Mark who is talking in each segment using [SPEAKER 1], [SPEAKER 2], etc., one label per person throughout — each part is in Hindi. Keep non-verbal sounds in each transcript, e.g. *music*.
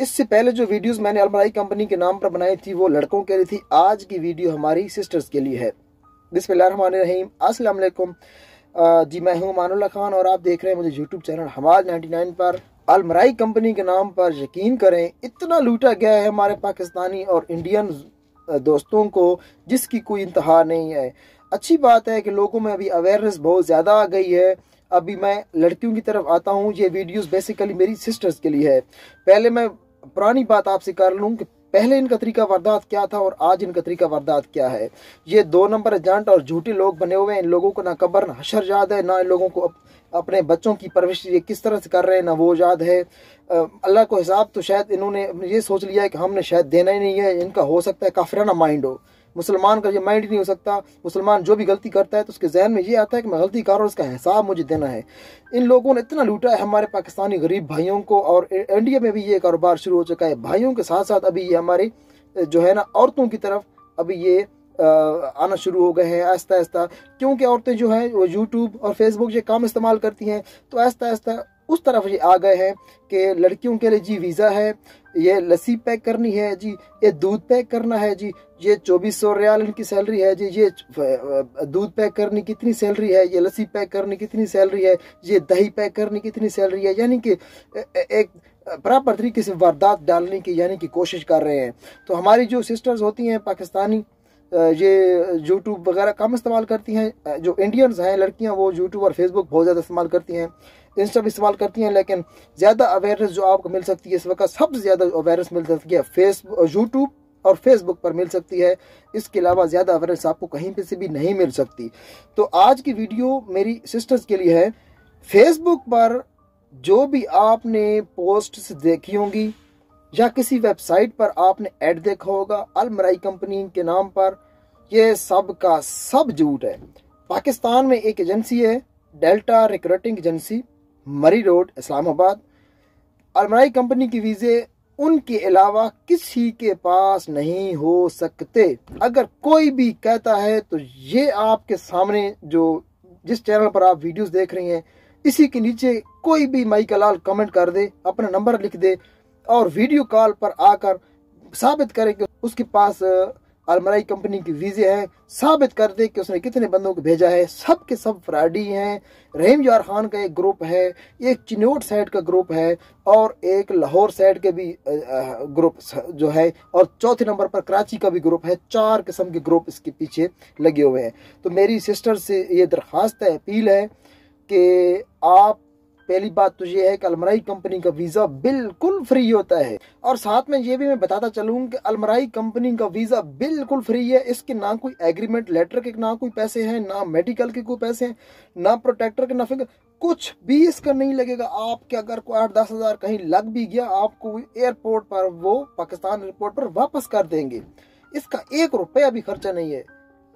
[SPEAKER 1] इससे पहले जो वीडियोस मैंने अलमराई कंपनी के नाम पर बनाई थी, वो लड़कों के लिए थी। आज की वीडियो हमारी सिस्टर्स के लिए है। बिस्मिल्लाहिर्रहमानिर्रहीम। अस्सलाम वालेकुम। जी, मैं हूँ मानुल्ला खान और आप देख रहे हैं मुझे यूट्यूब चैनल हमाद 99 पर। अलमराई कंपनी के नाम पर यकीन करें, इतना लूटा गया है हमारे पाकिस्तानी और इंडियन दोस्तों को, जिसकी कोई इंतहा नहीं है। अच्छी बात है कि लोगों में अभी अवेयरनेस बहुत ज़्यादा आ गई है। अभी मैं लड़कियों की तरफ़ आता हूँ, ये वीडियोस बेसिकली मेरी सिस्टर्स के लिए है। पहले मैं पुरानी बात आपसे कर लूँ कि पहले इनका तरीका वारदात क्या था और आज इनका तरीका वारदात क्या है? ये दो नंबर एजेंट और झूठे लोग बने हुए हैं। इन लोगों को ना कबर ना हशर याद है ना इन लोगों को अप, अपने बच्चों की परवरिश ये किस तरह से कर रहे हैं ना वो याद है। अल्लाह को हिसाब तो शायद इन्होंने ये सोच लिया है कि हमने शायद देना ही नहीं है इनका हो सकता है काफिराना माइंड हो। मुसलमान का ये माइंड नहीं हो सकता। मुसलमान जो भी गलती करता है तो उसके जहन में ये आता है कि मैं गलती कर रहा हूँ, उसका हिसाब मुझे देना है। इन लोगों ने इतना लूटा है हमारे पाकिस्तानी गरीब भाइयों को, और इंडिया में भी ये कारोबार शुरू हो चुका है। भाइयों के साथ साथ अभी ये हमारी, जो है ना, औरतों की तरफ़ अभी ये आना शुरू हो गए हैं आहिस्ता आहिस्ता क्योंकि औरतें जो हैं, वो यूट्यूब और फेसबुक ये काम इस्तेमाल करती हैं तो आहिस्ता आहिस्ता उस तरफ़ ये आ गए हैं कि लड़कियों के लिए जी वीज़ा है, ये लस्सी पैक करनी है जी, ये दूध पैक करना है जी, ये चौबीस सौ रियाल इनकी सैलरी है जी, ये दूध पैक करनी कितनी सैलरी है, ये लस्सी पैक करनी कितनी सैलरी है, ये दही पैक करनी कितनी सैलरी है, यानी कि एक बराबर तरीके से वारदात डालने की यानी कि कोशिश कर रहे हैं। तो हमारी जो सिस्टर्स होती हैं, पाकिस्तानी ये यूट्यूब वगैरह कम इस्तेमाल करती हैं जो इंडियंस हैं, लड़कियाँ, वो यूट्यूब और फेसबुक बहुत ज़्यादा इस्तेमाल करती हैं। इंस्टा भी इस्तेमाल करती हैं, लेकिन ज़्यादा अवेयरनेस जो आपको मिल सकती है इस वक्त सबसे ज़्यादा अवेयरनेस मिल सकती है फेस यूट्यूब और फेसबुक पर मिल सकती है। इसके अलावा ज़्यादा अवेयरनेस आपको कहीं पर से भी नहीं मिल सकती। तो आज की वीडियो मेरी सिस्टर्स के लिए है फेसबुक पर जो भी आपने पोस्ट देखी होंगी, या किसी वेबसाइट पर आपने ऐड देखा होगा अलमराई कंपनी के नाम पर, ये सब का सब झूठ है। पाकिस्तान में एक एजेंसी है Delta recruiting agency Murree road, Islamabad. Almarai company की वीज़े उनके अलावा किसी के पास नहीं हो सकते। अगर कोई भी कहता है तो ये आपके सामने जो जिस चैनल पर आप वीडियोस देख रही हैं, इसी के नीचे कोई भी माई लाल कमेंट कर दे, अपना नंबर लिख दे और वीडियो कॉल पर आकर साबित करे कि उसके पास अलमराई कंपनी की वीजे हैं, साबित कर दे कि उसने कितने बंदों को भेजा है। सब के सब फ्राडी हैं। रहीम यार खान का एक ग्रुप है, एक चिनोट साइड का ग्रुप है और एक लाहौर साइड के भी ग्रुप जो है और चौथे नंबर पर कराची का भी ग्रुप है। चार किस्म के ग्रुप इसके पीछे लगे हुए हैं। तो मेरी सिस्टर से ये दरख्वास्त है, अपील है कि आप पहली बात तो ये है कि अलमराई कंपनी का वीज़ा बिल्कुल फ्री होता है। और साथ में ये भी मैं बताता चलूँ कि अलमराई कंपनी का वीज़ा बिल्कुल फ्री है। इसके ना कोई एग्रीमेंट लेटर के, ना कोई पैसे हैं, ना मेडिकल के कोई पैसे हैं, ना प्रोटेक्टर के, ना फिंगर। कुछ भी इसका नहीं लगेगा। आपके अगर कोई आठ दस हज़ार कहीं लग भी गया, आपको एयरपोर्ट पर, वो पाकिस्तान एयरपोर्ट पर वापस कर देंगे। इसका एक रुपया भी खर्चा नहीं है।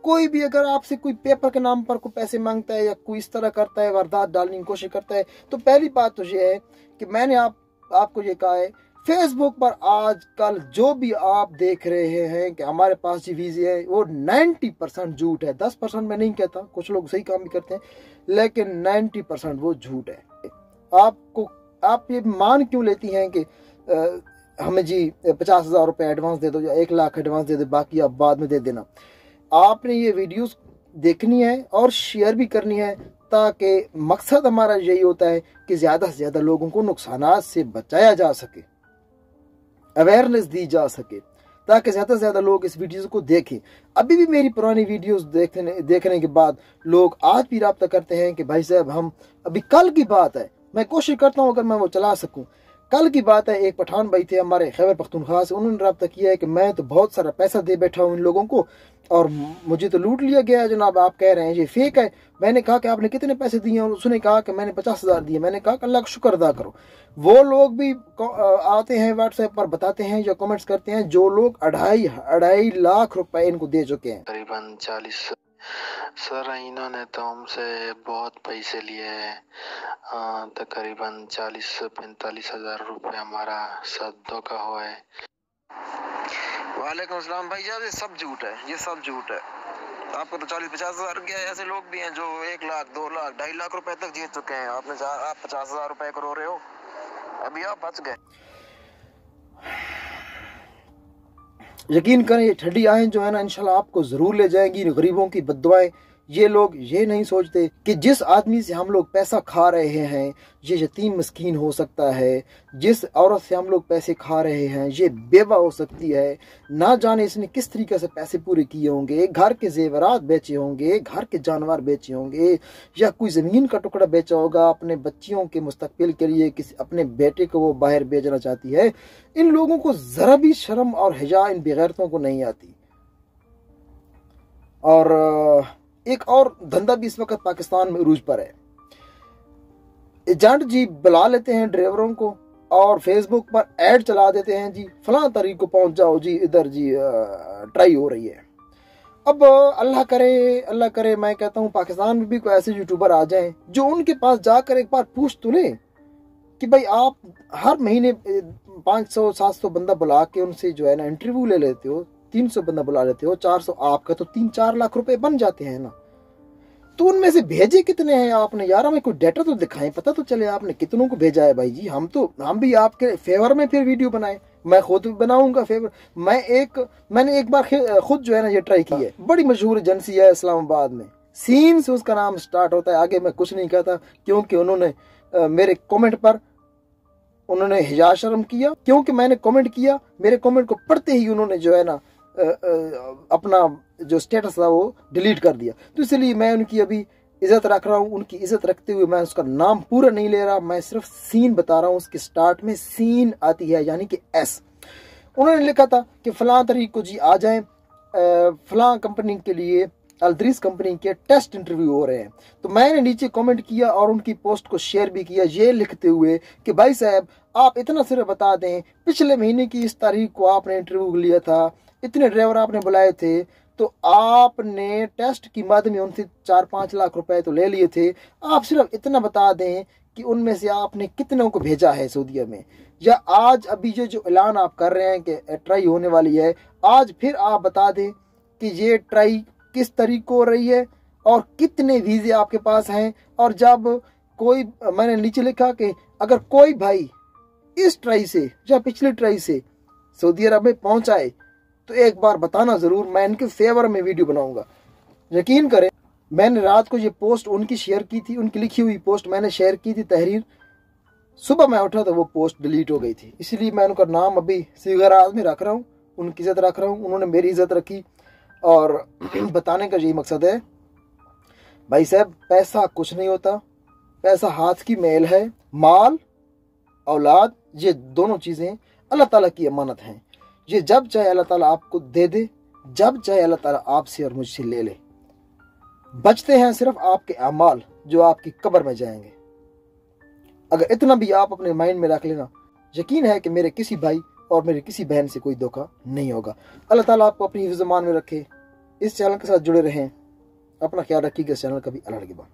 [SPEAKER 1] कोई भी अगर आपसे कोई पेपर के नाम पर कोई पैसे माँगता है या कोई इस तरह करता है वारदात डालने की कोशिश करता है तो पहली बात तो ये है कि मैंने आप आपको ये कहा है फेसबुक पर आजकल जो भी आप देख रहे हैं कि हमारे पास जी वीजे है वो 90 परसेंट झूठ है। 10 परसेंट मैं नहीं कहता कुछ लोग सही काम भी करते हैं लेकिन 90 परसेंट वो झूठ है। आपको आप ये मान क्यों लेती हैं कि आ, हमें जी पचास हज़ार रुपये एडवांस दे दो या एक लाख एडवांस दे दो बाकी आप बाद में दे देना। आपने ये वीडियोस देखनी है और शेयर भी करनी है ताकि मकसद हमारा यही होता है कि ज़्यादा से ज़्यादा लोगों को नुकसान से बचाया जा सके अवेयरनेस दी जा सके, ताकि ज़्यादा से ज़्यादा लोग इस वीडियो को देखें। अभी भी मेरी पुरानी वीडियोस देखने देखने के बाद लोग आज भी रबता करते हैं कि भाई साहब, हम, अभी कल की बात है, मैं कोशिश करता हूँ अगर मैं वो चला सकूँ। कल की बात है, एक पठान भाई थे हमारे, खैबर पख्तूनख्वा से, उन्होंने रब्ता किया है कि मैं तो बहुत सारा पैसा दे बैठा हूँ इन लोगों को और मुझे तो लूट लिया गया है, जनाब, आप कह रहे हैं, ये फेक है। मैंने कहा कि आपने कितने पैसे दिए और उसने कहा कि मैंने पचास हज़ार दिए मैंने कहा कि अल्लाह का शुक्र अदा करो। वो लोग भी आते हैं व्हाट्सएप पर, बताते हैं या कमेंट्स करते हैं, जो लोग अढ़ाई अढ़ाई लाख रुपए इनको दे चुके हैं।
[SPEAKER 2] करीबन चालीस सर, इन्होंने तो हमसे बहुत पैसे लिए हैं। तकरीबन चालीस पैंतालीस हज़ार रुपये हमारा साथ धोखा हुआ है। वालेकुम सलाम भाई साहब, ये सब झूठ है, ये सब झूठ है। आपको तो चालीस पचास हज़ार के ऐसे लोग भी हैं जो एक लाख, दो लाख, ढाई लाख रुपए तक जीत चुके हैं। आपने आप पचास हज़ार रुपए करो रहे हो। अभी आप बच गए।
[SPEAKER 1] यकीन करें, ये ठंडी आहें जो है ना इनशाला आपको ज़रूर ले जाएँगी। गरीबों की बदवाएँ ये लोग ये नहीं सोचते कि जिस आदमी से हम लोग पैसा खा रहे हैं, ये यतीम मस्कीन हो सकता है। जिस औरत से हम लोग पैसे खा रहे हैं, ये बेवा हो सकती है। ना जाने इसने किस तरीके से पैसे पूरे किए होंगे। घर के जेवरात बेचे होंगे, घर के जानवर बेचे होंगे, या कोई ज़मीन का टुकड़ा बेचा होगा। अपने बच्चियों के मुस्तबिल के लिए किसी अपने बेटे को वो बाहर बेचना चाहती है। इन लोगों को ज़रा भी शर्म और हिजा इन बेगैरतों को नहीं आती। और एक और धंधा भी इस वक्त पाकिस्तान में रूज पर है। एजेंट जी बुला लेते हैं ड्राइवरों को और फेसबुक पर ऐड चला देते हैं, जी, फलां तारीख को पहुँच जाओ, जी, इधर, जी ट्राई हो रही है। अब, अल्लाह करे अल्लाह करे, मैं कहता हूँ, पाकिस्तान में भी कोई ऐसे यूट्यूबर आ जाएँ जो उनके पास जाकर एक बार पूछ तो लें कि भाई आप हर महीने पाँच सौ, सात सौ बंदा बुला के उनसे जो है ना, इंटरव्यू ले लेते हो तीन सौ बंदा बुला लेते हो, चार सौ आपका तो तीन चार लाख रुपए बन जाते हैं ना। तो उनमें से भेजे कितने हैं आपने? यार, हमें कोई डेटा तो दिखाएँ, पता तो चले आपने कितनों को भेजा है भाई जी। हम तो हम भी आपके फेवर में फिर वीडियो बनाए। मैं खुद बनाऊँगा फेवर मैं एक, मैंने एक बार खुद जो है ना ये ट्राई की है। बड़ी मशहूर एजेंसी है इस्लामाबाद में। सीन से उसका नाम स्टार्ट होता है। आगे मैं कुछ नहीं कहता, क्योंकि उन्होंने मेरे कमेंट पर उन्होंने हिजा शर्म किया। क्योंकि मैंने कमेंट किया, मेरे कमेंट को पढ़ते ही उन्होंने जो है ना अपना जो स्टेटस था वो डिलीट कर दिया। तो इसलिए मैं उनकी अभी इज़्ज़त रख रहा हूँ, उनकी इज़्ज़त रखते हुए मैं उसका नाम पूरा नहीं ले रहा, मैं सिर्फ़ सीन बता रहा हूँ, उसके स्टार्ट में सीन आती है, यानी कि एस उन्होंने लिखा था कि फलां तरीक को जी आ जाए फलां कंपनी के लिए, अलद्रीस कंपनी के टेस्ट इंटरव्यू हो रहे हैं। तो मैंने नीचे कमेंट किया और उनकी पोस्ट को शेयर भी किया, ये लिखते हुए कि भाई साहब, आप इतना सिर्फ़ बता दें, पिछले महीने की इस तारीख को आपने इंटरव्यू लिया था इतने ड्राइवर आपने बुलाए थे तो आपने टेस्ट की मद में उनसे चार पाँच लाख रुपए तो ले लिए थे। आप सिर्फ़ इतना बता दें कि उनमें से आपने कितनों को भेजा है सऊदीया में? या आज अभी ये जो ऐलान आप कर रहे हैं कि ट्राई होने वाली है, आज फिर आप बता दें कि ये ट्राई किस तरीके हो रही है और कितने वीज़े आपके पास हैं? और जब कोई, मैंने नीचे लिखा कि अगर कोई भाई इस ट्राई से या पिछली ट्राई से सऊदी अरब में पहुँचाए तो एक बार बताना ज़रूर, मैं इनके फेवर में वीडियो बनाऊँगा। यकीन करें, मैंने रात को ये पोस्ट उनकी शेयर की थी, उनकी लिखी हुई पोस्ट मैंने शेयर की थी, तहरीर। सुबह मैं उठा तो वो पोस्ट डिलीट हो गई थी। इसलिए मैं उनका नाम अभी सीगराज में रख रहा हूँ, उनकी इज़्ज़त रख रहा हूँ, उन्होंने मेरी इज़्ज़त रखी। और *clears throat* बताने का यही मकसद है, भाई साहब, पैसा कुछ नहीं होता, पैसा हाथ की मेल है, माल, औलाद, ये दोनों चीज़ें अल्लाह ताला की अमानत हैं। ये जब चाहे अल्लाह ताला आपको दे दे, जब चाहे अल्लाह ताला आपसे और मुझसे ले ले। बचते हैं सिर्फ़ आपके अमाल जो आपकी कब्र में जाएँगे। अगर इतना भी आप अपने माइंड में रख लेना, यकीन है कि मेरे किसी भाई और मेरे किसी बहन से कोई धोखा नहीं होगा। अल्लाह ताला आपको अपनी हिफ्जमान में रखे, इस चैनल के साथ जुड़े रहें। अपना ख्याल रखिएगा चैनल का भी बाद